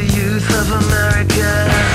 the youth of America.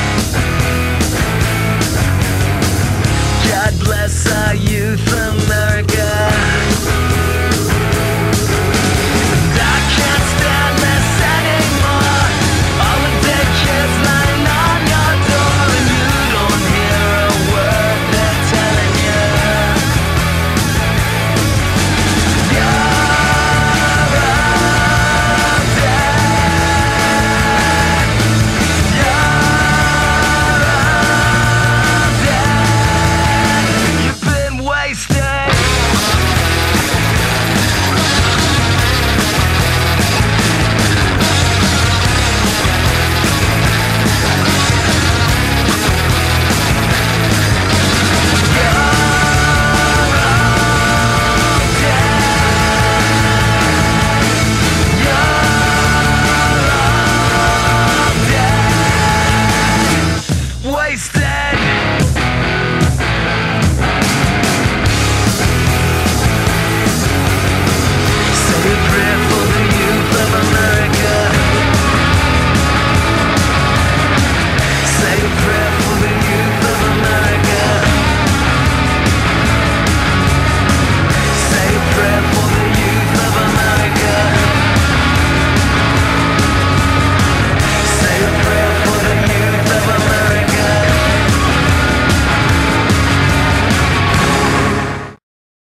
stay.